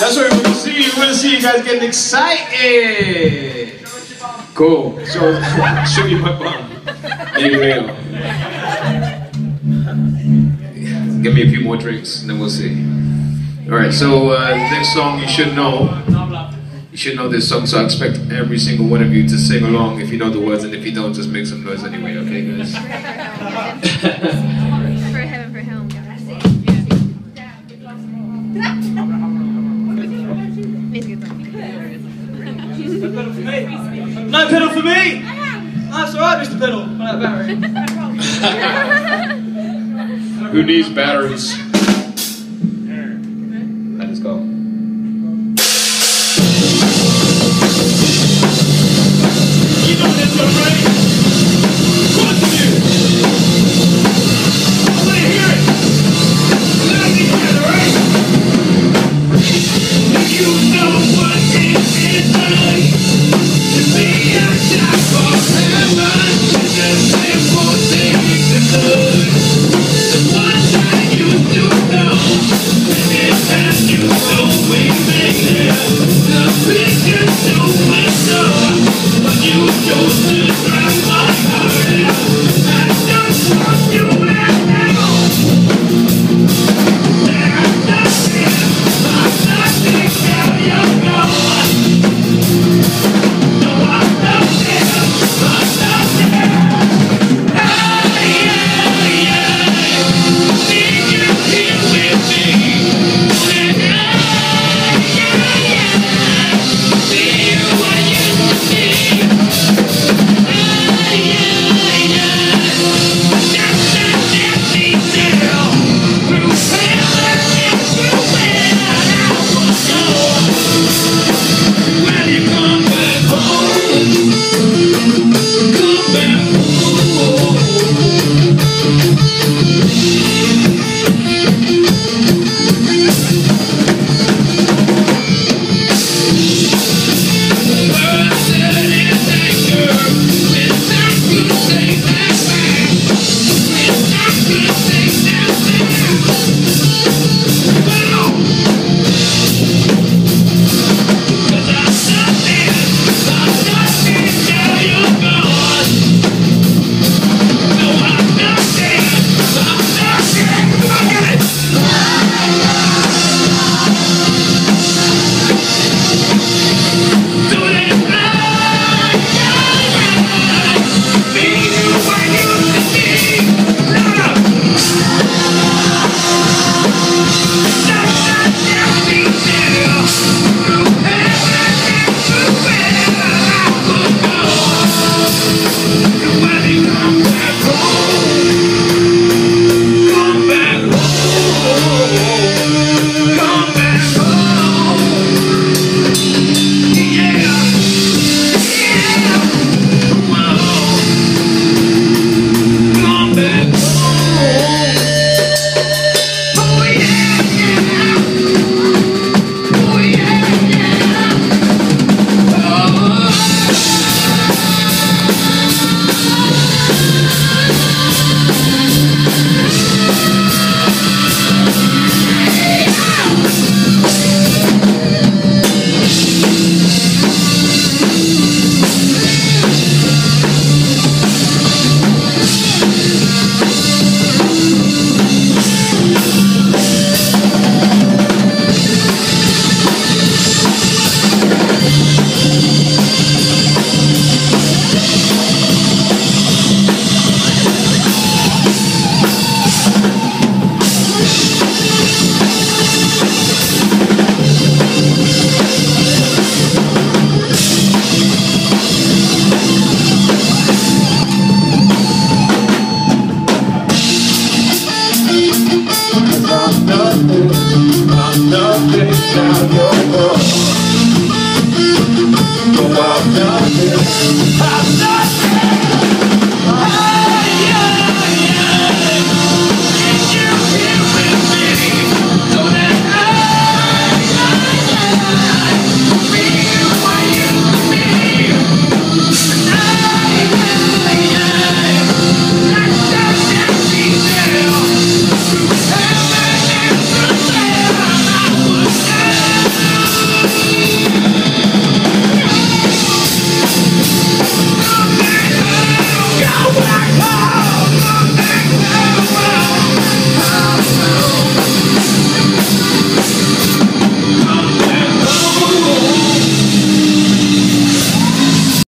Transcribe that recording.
That's what we're gonna see. We're gonna see you guys getting excited. Cool. So show me my bum. Maybe later. Give me a few more drinks and then we'll see. Alright, so uh, next song you should know. You should know this song, so I expect every single one of you to sing along if you know the words, and if you don't, just make some noise anyway, okay guys? No pedal for me! That's alright, Mr. Pedal. Right, Barry. Who needs batteries?